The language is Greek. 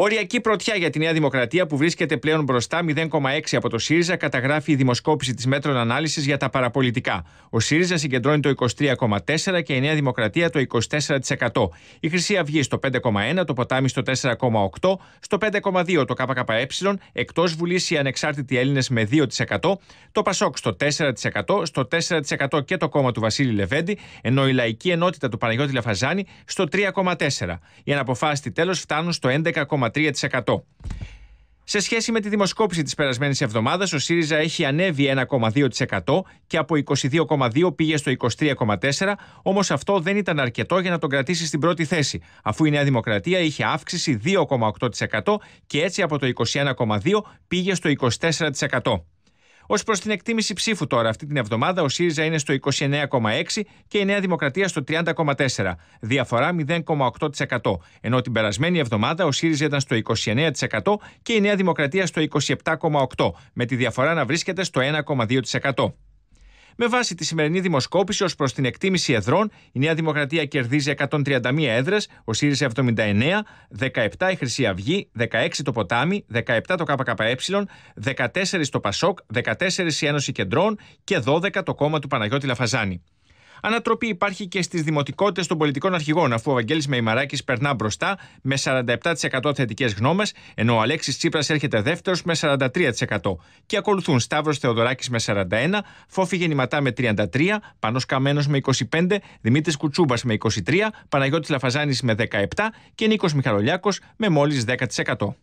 Οριακή πρωτιά για τη Νέα Δημοκρατία που βρίσκεται πλέον μπροστά 0,6 από το ΣΥΡΙΖΑ καταγράφει η δημοσκόπηση της μέτρων ανάλυσης για τα παραπολιτικά. Ο ΣΥΡΙΖΑ συγκεντρώνει το 23,4 και η Νέα Δημοκρατία το 24%. Η Χρυσή Αυγή στο 5,1, το Ποτάμι στο 4,8, στο 5,2 το ΚΚΕ, εκτός Βουλής οι ανεξάρτητοι Έλληνες με 2%, το Πασόκ στο 4%, στο 4% και το κόμμα του Βασίλη Λεβέντη, ενώ η λαϊκή ενότητα του Παναγιώτη Λαφαζάνη στο 3,4. Οι αναποφάσιστοι τέλος φτάνουν στο 11,3%. Σε σχέση με τη δημοσκόπηση της περασμένης εβδομάδας, ο ΣΥΡΙΖΑ έχει ανέβει 1,2% και από 22,2% πήγε στο 23,4%, όμως αυτό δεν ήταν αρκετό για να τον κρατήσει στην πρώτη θέση, αφού η Νέα Δημοκρατία είχε αύξηση 2,8% και έτσι από το 21,2% πήγε στο 24%. Ω προς την εκτίμηση ψήφου τώρα, αυτή την εβδομάδα ο ΣΥΡΙΖΑ είναι στο 29,6 και η Νέα Δημοκρατία στο 30,4. Διαφορά 0,8%. Ενώ την περασμένη εβδομάδα ο ΣΥΡΙΖΑ ήταν στο 29% και η Νέα Δημοκρατία στο 27,8, με τη διαφορά να βρίσκεται στο 1,2%. Με βάση τη σημερινή δημοσκόπηση ως προς την εκτίμηση εδρών, η Νέα Δημοκρατία κερδίζει 131 έδρες, ο ΣΥΡΙΖΑ 79, 17 η Χρυσή Αυγή, 16 το Ποτάμι, 17 το ΚΚΕ, 14 το Πασόκ, 14 η Ένωση Κεντρών και 12 το κόμμα του Παναγιώτη Λαφαζάνη. Ανατροπή υπάρχει και στις δημοτικότητες των πολιτικών αρχηγών, αφού ο Βαγγέλης Μεϊμαράκης περνά μπροστά με 47% θετικές γνώμες, ενώ ο Αλέξης Τσίπρας έρχεται δεύτερος με 43%. Και ακολουθούν Σταύρος Θεοδωράκης με 41%, Φόφη Γεννηματά με 33%, Πανός Καμένος με 25%, Δημήτρης Κουτσούμπας με 23%, Παναγιώτης Λαφαζάνης με 17% και Νίκος Μιχαλολιάκος με μόλις 10%.